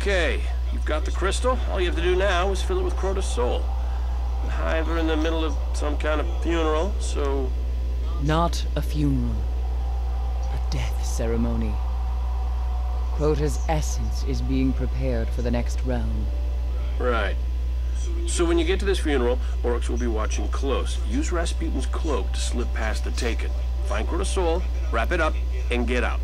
Okay, you've got the crystal. All you have to do now is fill it with Crota's soul. The Hive are in the middle of some kind of funeral, so Not a funeral. A death ceremony. Crota's essence is being prepared for the next realm. Right. So when you get to this funeral, Oryx will be watching close. Use Rasputin's cloak to slip past the Taken. Find Crota's soul, wrap it up, and get out.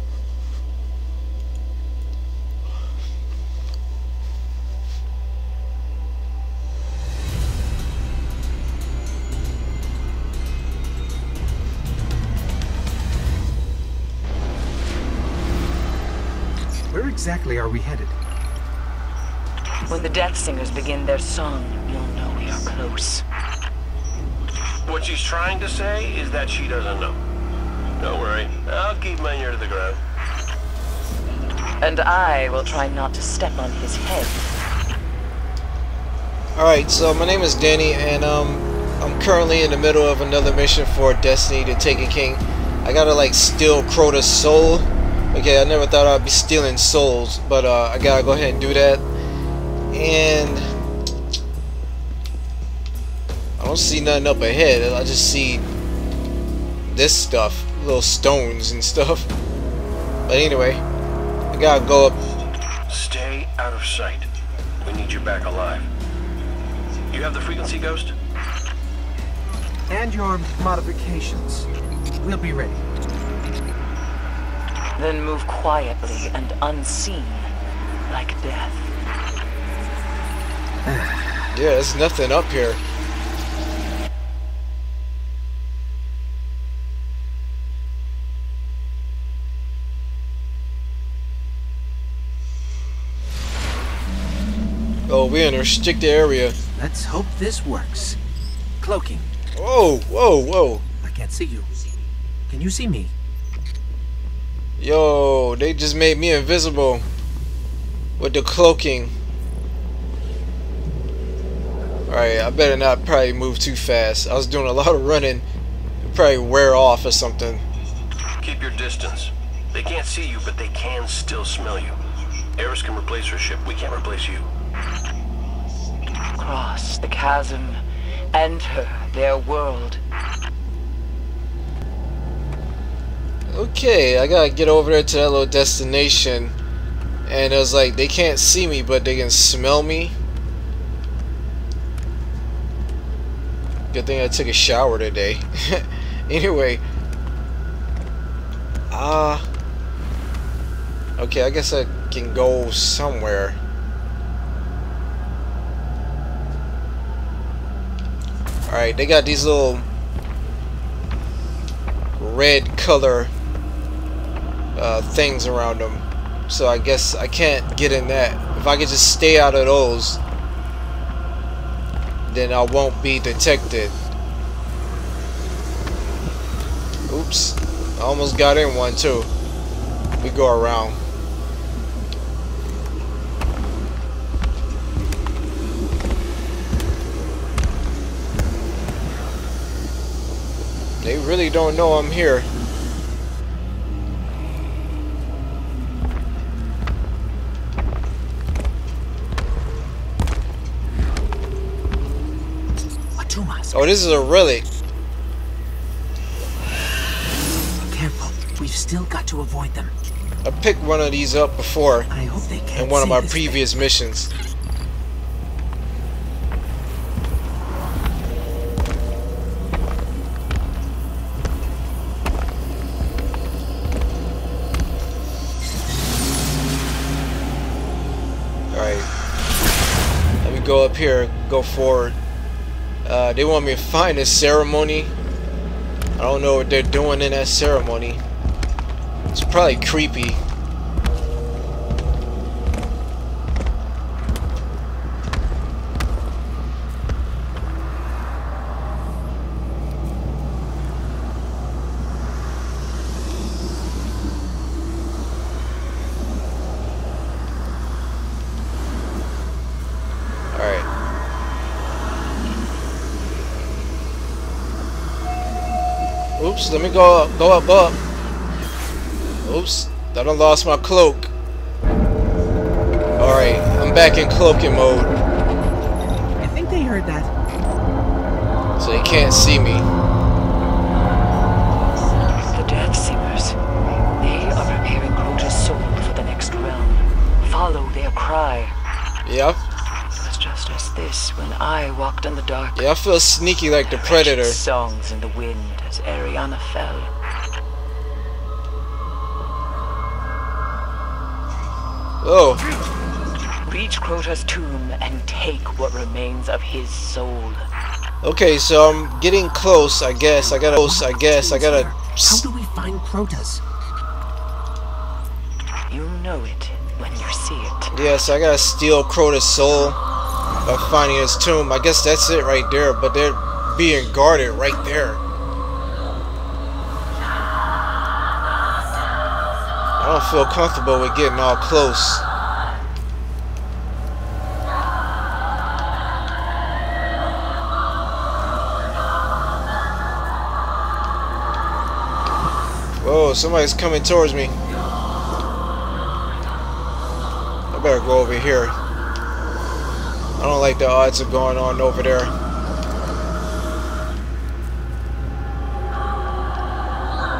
Exactly are we headed? When the Death Singers begin their song, you'll know we are close. What she's trying to say is that she doesn't know. Don't worry, I'll keep my ear to the ground. And I will try not to step on his head. Alright, so my name is Danny, and um, I'm currently in the middle of another mission for Destiny, the Taken King. I gotta like steal Crota's soul. Okay, I never thought I'd be stealing souls, but uh, I gotta go ahead and do that. And I don't see nothing up ahead. I just see this stuff, little stones and stuff. But anyway, I gotta go up. Stay out of sight. We need you back alive. You have the frequency ghost? And your modifications. We'll be ready. Then move quietly and unseen, like death. Yeah, there's nothing up here. Oh, we're in a restricted area. Let's hope this works. Cloaking. Whoa, whoa, whoa. I can't see you. Can you see me? Yo, they just made me invisible with the cloaking. Alright, I better not probably move too fast. I was doing a lot of running. It'd probably wear off or something. Keep your distance. They can't see you, but they can still smell you. Eris can replace her ship. We can't replace you. Cross the chasm, enter their world. Okay, I gotta get over there to that little destination. And it was like, they can't see me, but they can smell me. Good thing I took a shower today. anyway. Ah. Uh, okay, I guess I can go somewhere. Alright, they got these little red color uh, things around them. So I guess I can't get in that. If I could just stay out of those, then I won't be detected. Oops. I almost got in one too. We go around. They really don't know I'm here. Oh, this is a relic. Careful. We've still got to avoid them. I picked one of these up before I hope they can't in one of my previous missions. Alright. Let me go up here, go forward. Uh, they want me to find a ceremony. I don't know what they're doing in that ceremony. It's probably creepy. Alright. Oops, let me go up, go up, go up. Oops, thought I lost my cloak. Alright, I'm back in cloaking mode, I think they heard that. so they can't see me. The Death Singers. They are preparing Crota's soul for the next realm. Follow their cry. Yeah, It was just this when I walked in the dark. yeah, I feel sneaky like the Predator. Songs in the wind as Ariana fell. Oh, Reach Crota's tomb and take what remains of his soul. okay, so I'm getting close. I guess I gotta. Close. I guess I gotta. How do we find Crota's? You know it when you see it. Yes, I gotta steal Crota's soul finding his tomb. I guess that's it right there. But they're being guarded right there. I don't feel comfortable with getting all close. Whoa, somebody's coming towards me. I better go over here. I don't like the odds of going on over there.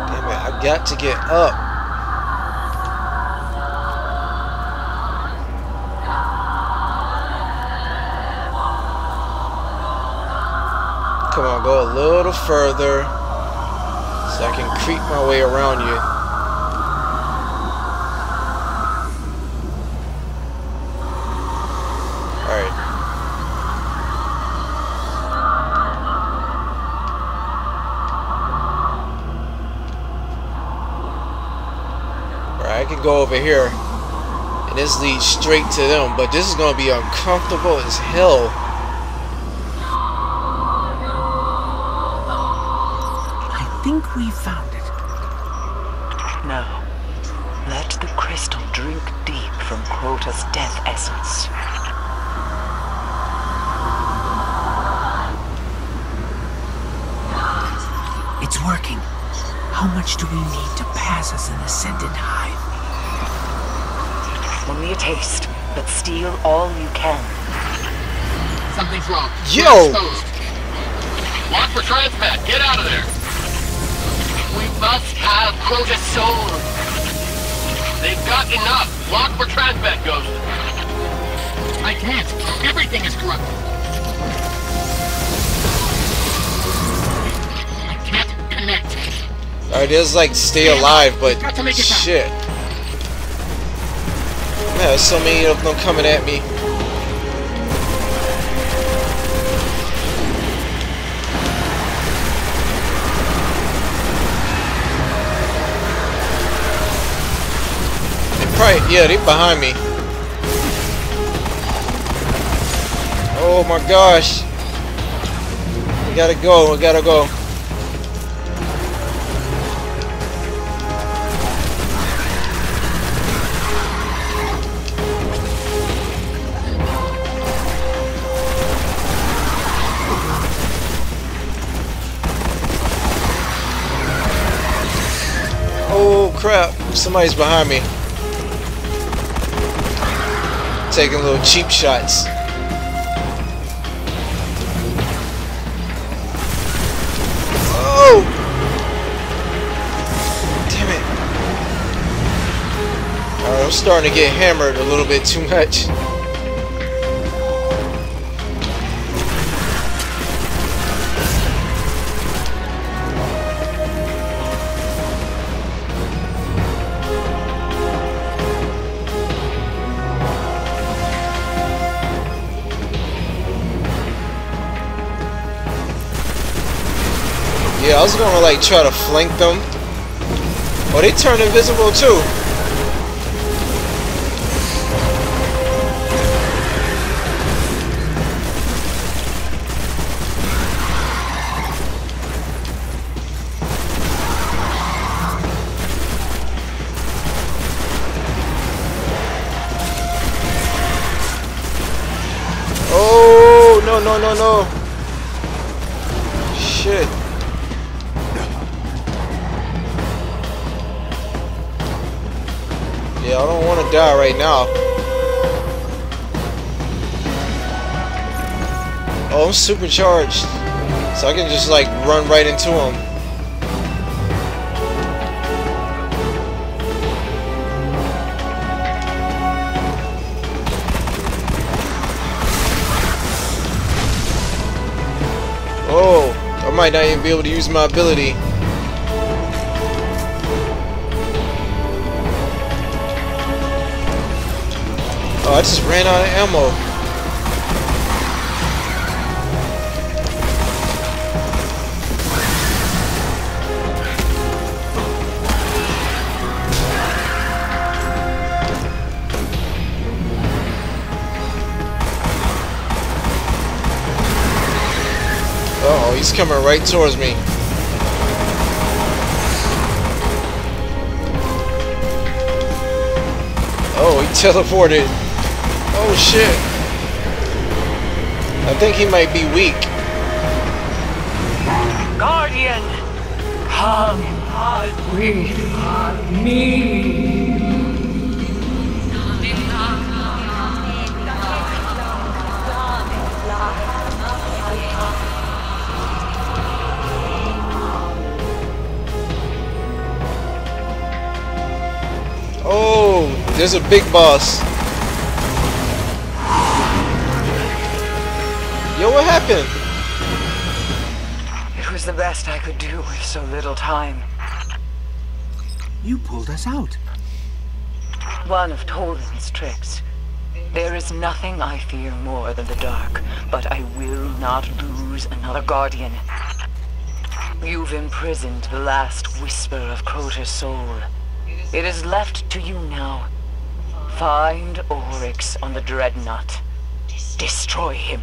Damn it, I got to get up. Come on, go a little further so I can creep my way around you. Alright. Alright, I can go over here. And this leads straight to them, but this is gonna be uncomfortable as hell. I think we found it. Now, let the crystal drink deep from Crota's death essence. It's working. How much do we need to pass as an ascendant hive? Only a taste, but steal all you can. Something's wrong. Yo! We're for transmat. Get out of there. We must have Crota's soul. They've got enough. Lock for transmat, Ghost. I can't. Everything is corrupted. I can't connect. Alright, there's like stay alive, but Got to make it back. shit. Man, there's so many of them coming at me. They probably, yeah, they're behind me. Oh my gosh. We gotta go, we gotta go. Crap, somebody's behind me. Taking little cheap shots. Oh! Damn it. I'm starting to get hammered a little bit too much. Yeah, I was gonna like try to flank them. Oh, they turned invisible too. Oh no no no no! Shit. I don't want to die right now. Oh, I'm supercharged. So I can just, like, run right into him. Oh, I might not even be able to use my ability. I just ran out of ammo. Uh oh, he's coming right towards me. Oh, he teleported. Oh shit. I think he might be weak. Guardian! Come with me! Oh, there's a big boss. What happened? It was the best I could do with so little time. You pulled us out. One of Toland's tricks. There is nothing I fear more than the dark, but I will not lose another guardian. You've imprisoned the last whisper of Crota's soul. It is left to you now. Find Oryx on the Dreadnought. Destroy him.